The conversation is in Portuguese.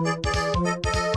Música